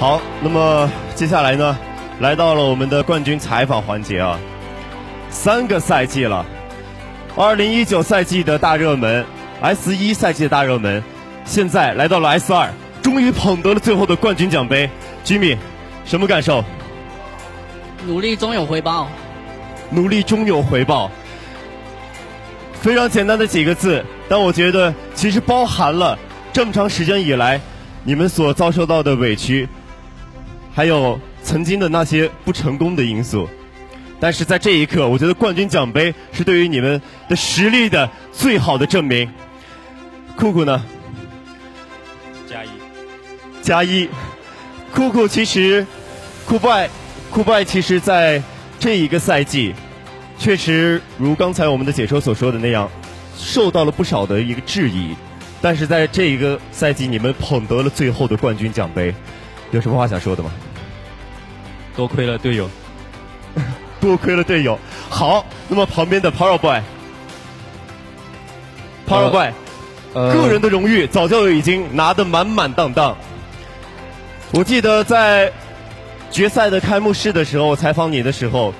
好，那么接下来呢，来到了我们的冠军采访环节啊。三个赛季了，二零一九赛季的大热门，S 一赛季的大热门，现在来到了 S 二，终于捧得了最后的冠军奖杯。Jimmy，什么感受？努力终有回报。努力终有回报。非常简单的几个字，但我觉得其实包含了这么长时间以来你们所遭受到的委屈，还有曾经的那些不成功的因素。但是在这一刻，我觉得冠军奖杯是对于你们的实力的最好的证明。酷酷呢？加一，加一。酷酷其实，酷 boy，酷 boy 其实在这一个赛季。确实，如刚才我们的解说所说的那样，受到了不少的一个质疑。但是在这一个赛季，你们捧得了最后的冠军奖杯，有什么话想说的吗？多亏了队友，多亏了队友。好，那么旁边的 Power Boy，Power Boy，个人的荣誉早就已经拿得满满当当。我记得在决赛的开幕式的时候，采访你的时候。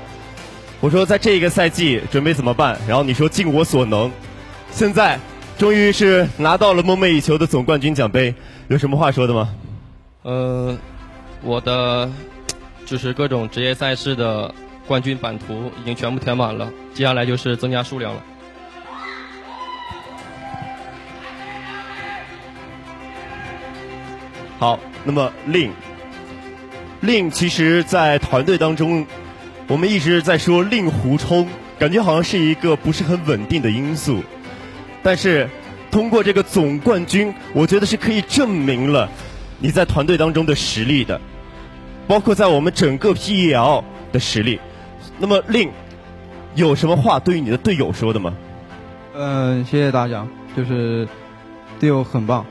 我说，在这个赛季准备怎么办？然后你说尽我所能。现在终于是拿到了梦寐以求的总冠军奖杯，有什么话说的吗？呃，我的就是各种职业赛事的冠军版图已经全部填满了，接下来就是增加数量了。好，那么令令其实，在团队当中。我们一直在说令狐冲，感觉好像是一个不是很稳定的因素。但是通过这个总冠军，我觉得是可以证明了你在团队当中的实力的，包括在我们整个 PEL 的实力。那么令有什么话对于你的队友说的吗？嗯，谢谢大家，就是队友很棒。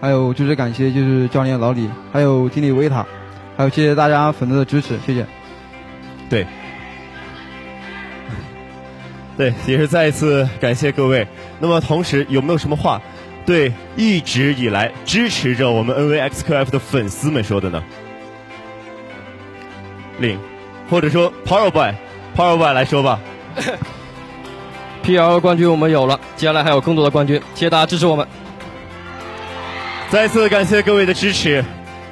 还有就是感谢就是教练老李，还有经理维塔，还有谢谢大家粉丝的支持，谢谢。对，对，也是再一次感谢各位。那么，同时有没有什么话对一直以来支持着我们 NVXQF 的粉丝们说的呢？令，或者说 Power Boy，Power Boy 来说吧。PL 冠军我们有了，接下来还有更多的冠军，谢谢大家支持我们。再次感谢各位的支持。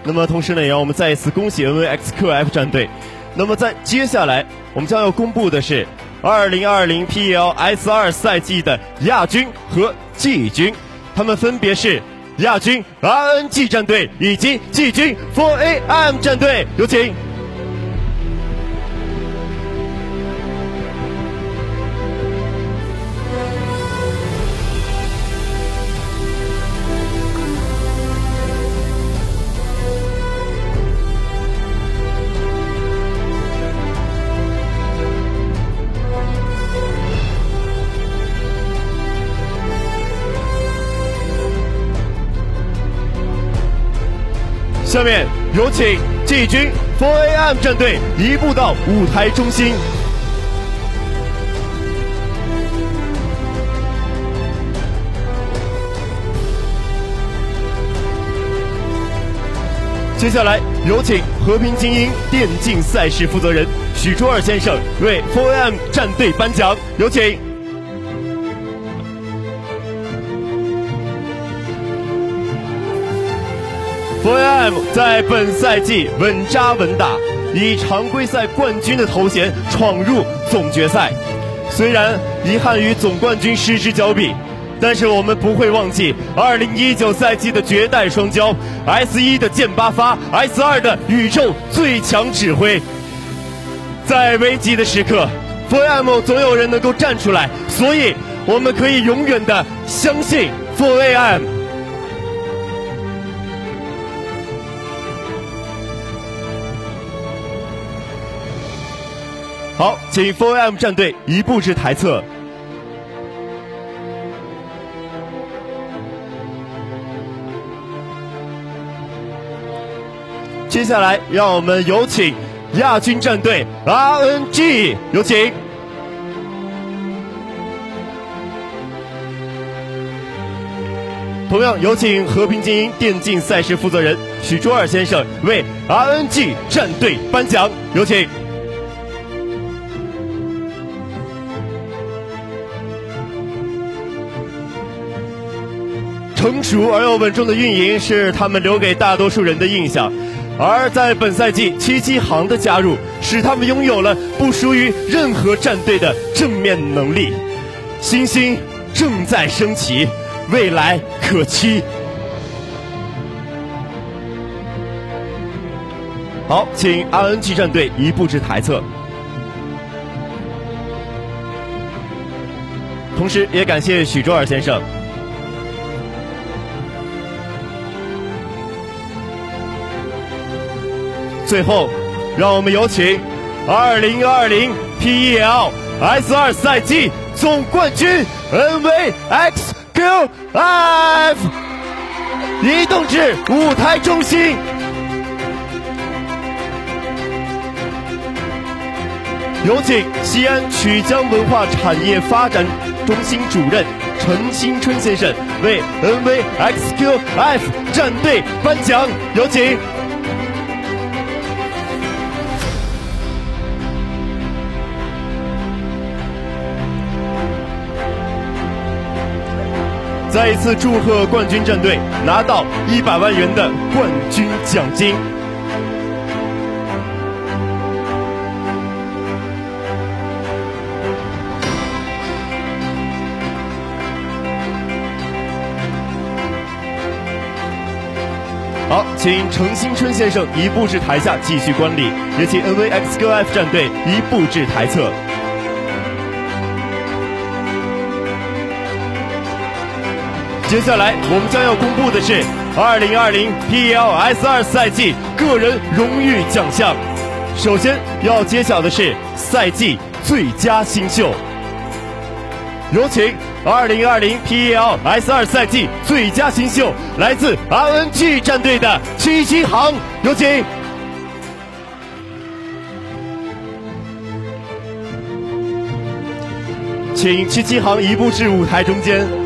那么，同时呢，也让我们再一次恭喜 NVXQF 战队。那么在接下来，我们将要公布的是2020 PL S2 赛季的亚军和季军，他们分别是亚军 RNG 战队以及季军 4AM 战队，有请。下面有请季军 4AM 战队移步到舞台中心。接下来有请和平精英电竞赛事负责人许初二先生为 4AM 战队颁奖，有请。Four AM 在本赛季稳扎稳打，以常规赛冠军的头衔闯入总决赛。虽然遗憾与总冠军失之交臂，但是我们不会忘记2019赛季的绝代双骄，S1 的剑八发，S2 的宇宙最强指挥。在危急的时刻，four AM 总有人能够站出来，所以我们可以永远的相信 four AM。好，请 Four M 战队移步至台侧。接下来，让我们有请亚军战队 RNG，有请。同样有请和平精英电竞赛事负责人许卓尔先生为 RNG 战队颁奖，有请。成熟而又稳重的运营是他们留给大多数人的印象，而在本赛季七七行的加入，使他们拥有了不属于任何战队的正面能力。星星正在升起，未来可期。好，请 RNG 战队移步至台侧，同时也感谢许卓尔先生。最后，让我们有请2020 PEL S2 赛季总冠军 NVXQF 移动至舞台中心。有请西安曲江文化产业发展中心主任陈新春先生为 NVXQF 战队颁奖，有请。再一次祝贺冠军战队拿到一百万元的冠军奖金。好，请程新春先生移步至台下继续观礼，也请 NVXQF 战队移步至台侧。接下来我们将要公布的是2020 PEL S2 赛季个人荣誉奖项。首先要揭晓的是赛季最佳新秀，有请2020 PEL S2 赛季最佳新秀来自 RNG 战队的七七航，有请，请七七航移步至舞台中间。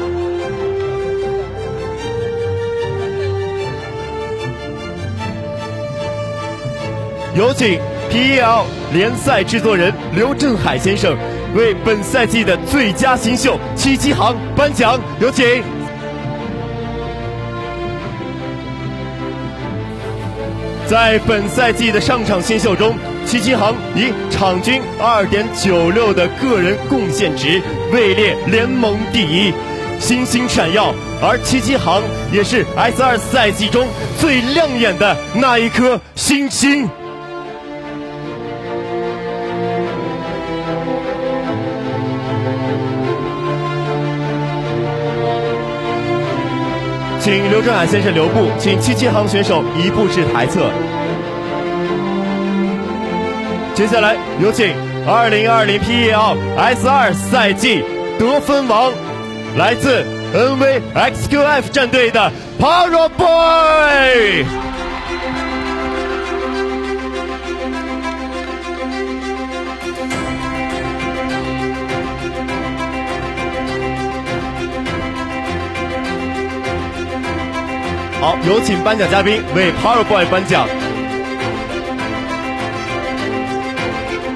有请 PEL 联赛制作人刘振海先生为本赛季的最佳新秀七七航颁奖，有请。在本赛季的上场新秀中，七七航以场均二点九六的个人贡献值位列联盟第一，星星闪耀。而七七航也是 S 二赛季中最亮眼的那一颗星星。请刘振海先生留步，请七七行选手移步至台侧。接下来有请2020 PEL S2 赛季得分王，来自 NVXQF 战队的 Power Boy。有请颁奖嘉宾为 Power Boy 颁奖。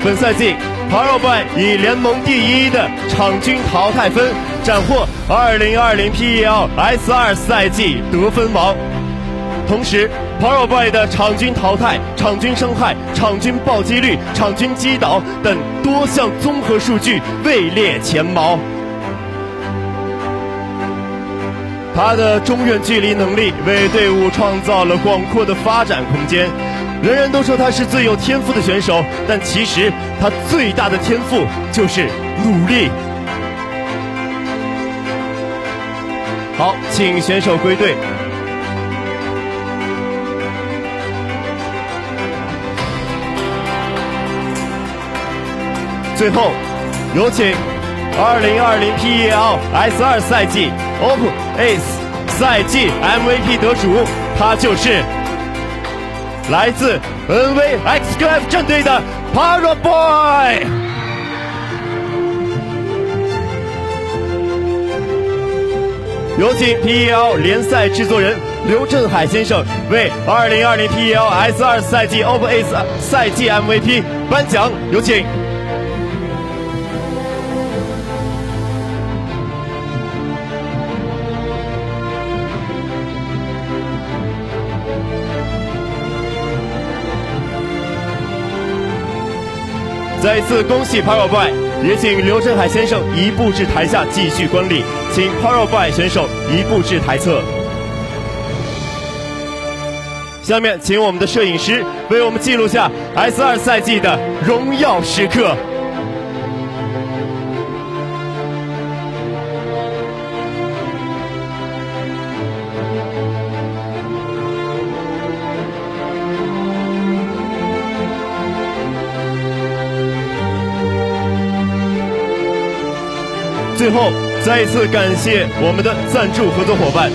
本赛季，Power Boy 以联盟第一的场均淘汰分斩获2020 PEL S2 赛季得分王。同时，Power Boy 的场均淘汰、场均伤害、场均暴击率、场均击倒等多项综合数据位列前茅。他的中远距离能力为队伍创造了广阔的发展空间。人人都说他是最有天赋的选手，但其实他最大的天赋就是努力。好，请选手归队。最后，有请2020 PEL S2 赛季。OPPO ACE 赛季 MVP 得主，他就是来自 NVXGF 战队的 Paraboy。有请 PEL 联赛制作人刘振海先生为2020 PEL S 二赛季 OPPO Ace 赛季 MVP 颁奖，有请。再一次恭喜 Power Boy，也请刘振海先生移步至台下继续观礼，请 Power Boy 选手移步至台侧。下面，请我们的摄影师为我们记录下 S 二赛季的荣耀时刻。最后，再一次感谢我们的赞助合作伙伴。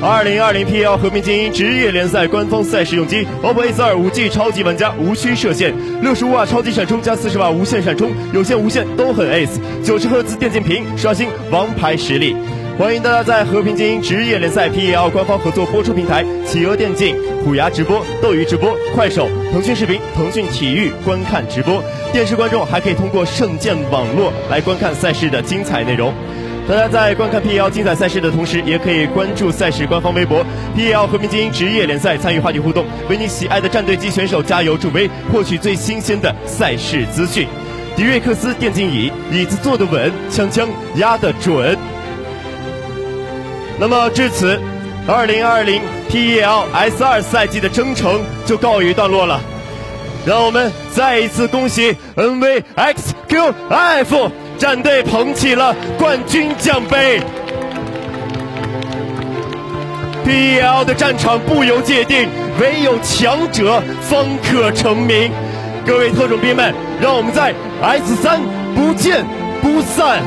二零二零 PL 和平精英职业联赛官方赛事用机 OPPO A 二五 G 超级玩家无需设限，六十五瓦超级闪充加四十瓦无线闪充，有线无线都很 Ace，九十赫兹电竞屏，刷新王牌实力。欢迎大家在和平精英职业联赛 PL 官方合作播出平台企鹅电竞、虎牙直播、斗鱼直播、快手、腾讯视频、腾讯体育观看直播。电视观众还可以通过圣剑网络来观看赛事的精彩内容。大家在观看 PL 精彩赛事的同时，也可以关注赛事官方微博 PL 和平精英职业联赛，参与话题互动，为你喜爱的战队及选手加油助威，获取最新鲜的赛事资讯。迪瑞克斯电竞椅，椅子坐得稳，枪枪压得准。那么至此，2020 PEL S 二赛季的征程就告一段落了。让我们再一次恭喜 NVXQF 战队捧起了冠军奖杯。PEL 的战场不由界定，唯有强者方可成名。各位特种兵们，让我们在 S 三不见不散。